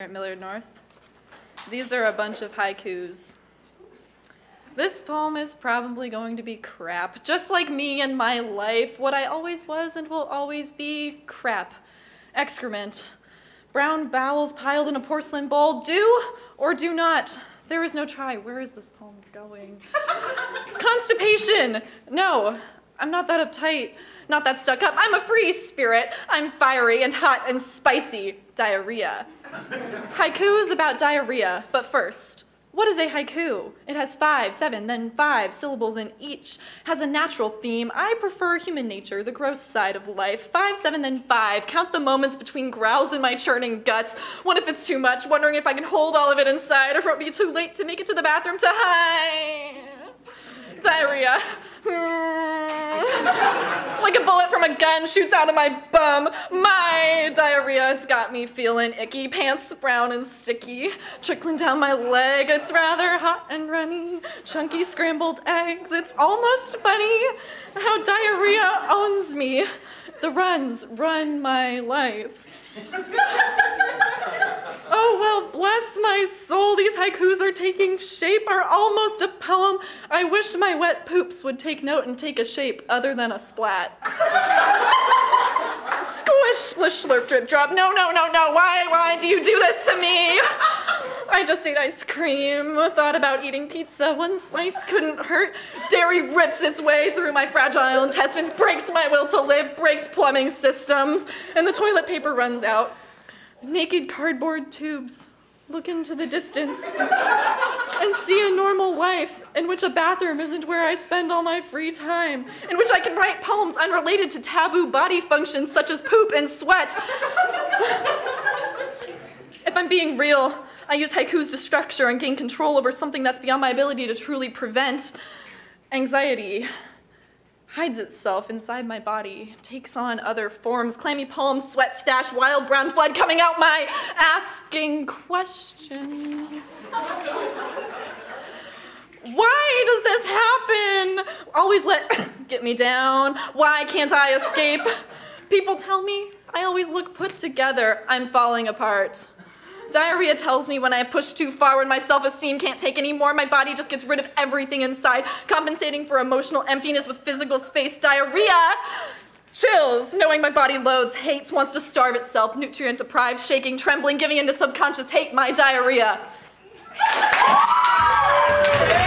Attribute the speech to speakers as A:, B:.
A: at Millard North. These are a bunch of haikus. This poem is probably going to be crap, just like me and my life, what I always was and will always be crap. Excrement. Brown bowels piled in a porcelain bowl. Do or do not. There is no try. Where is this poem going? Constipation. No, I'm not that uptight, not that stuck up. I'm a free spirit. I'm fiery and hot and spicy. Diarrhea. Haiku is about diarrhea, but first, what is a haiku? It has five, seven, then five syllables in each, has a natural theme. I prefer human nature, the gross side of life. Five, seven, then five. Count the moments between growls in my churning guts. What if it's too much, wondering if I can hold all of it inside or if it'll be too late to make it to the bathroom to hide. Diarrhea. like a bullet from a gun shoots out of my bum. My diarrhea, it's got me feeling icky. Pants brown and sticky. Trickling down my leg, it's rather hot and runny. Chunky scrambled eggs, it's almost funny how diarrhea owns me. The runs run my life. soul. These haikus are taking shape, are almost a poem. I wish my wet poops would take note and take a shape other than a splat. Squish, splish, slurp, drip, drop. No, no, no, no. Why, why do you do this to me? I just ate ice cream, thought about eating pizza. One slice couldn't hurt. Dairy rips its way through my fragile intestines, breaks my will to live, breaks plumbing systems, and the toilet paper runs out. Naked cardboard tubes look into the distance and see a normal life in which a bathroom isn't where I spend all my free time, in which I can write poems unrelated to taboo body functions such as poop and sweat. if I'm being real, I use haikus to structure and gain control over something that's beyond my ability to truly prevent. Anxiety hides itself inside my body, takes on other forms, clammy palms, sweat stash, wild brown flood coming out my asking questions. Why does this happen? Always let get me down. Why can't I escape? People tell me I always look put together. I'm falling apart. Diarrhea tells me when I push too far, when my self-esteem can't take anymore, my body just gets rid of everything inside, compensating for emotional emptiness with physical space. Diarrhea chills, knowing my body loads, hates, wants to starve itself, nutrient deprived, shaking, trembling, giving into subconscious hate, my diarrhea.